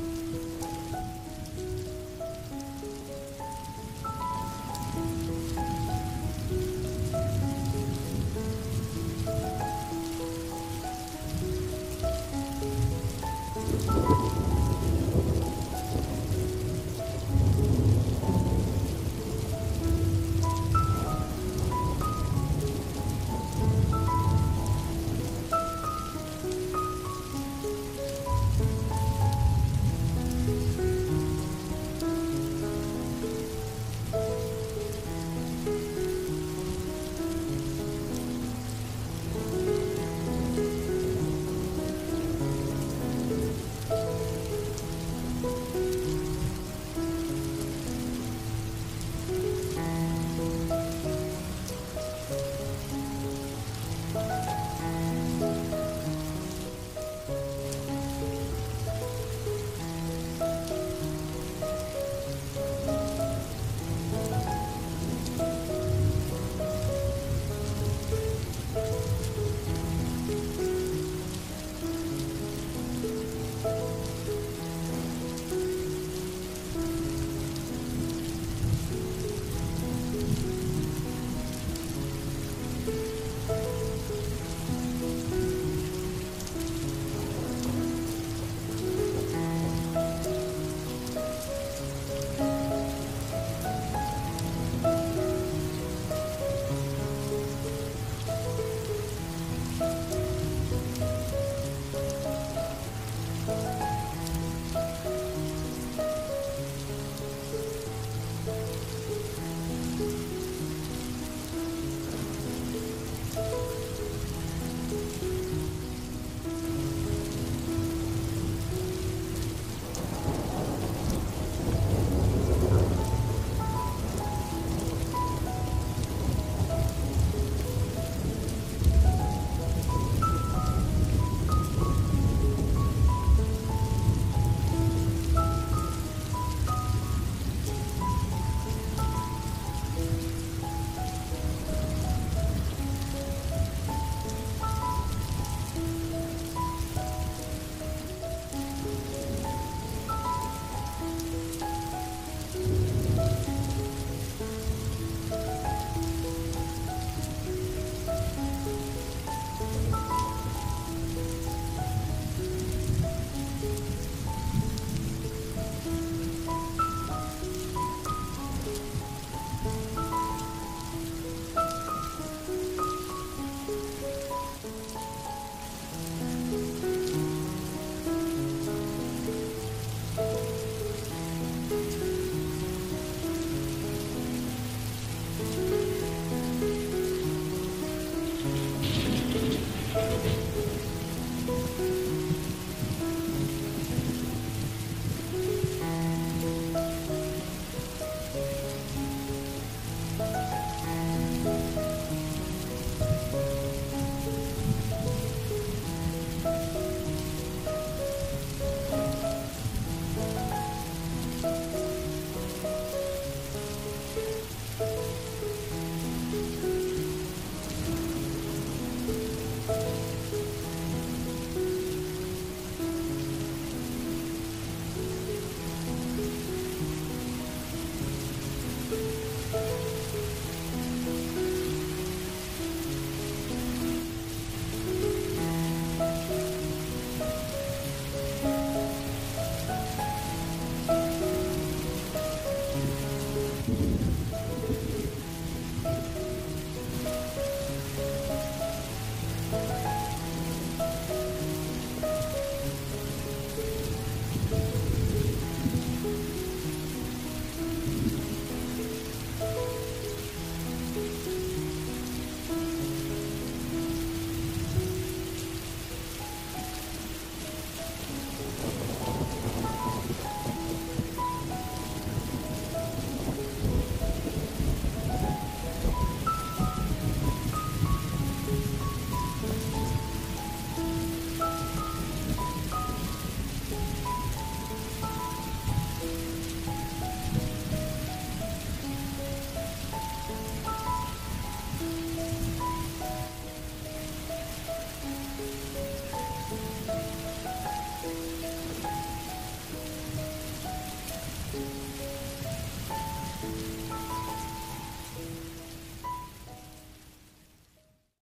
Mm-hmm.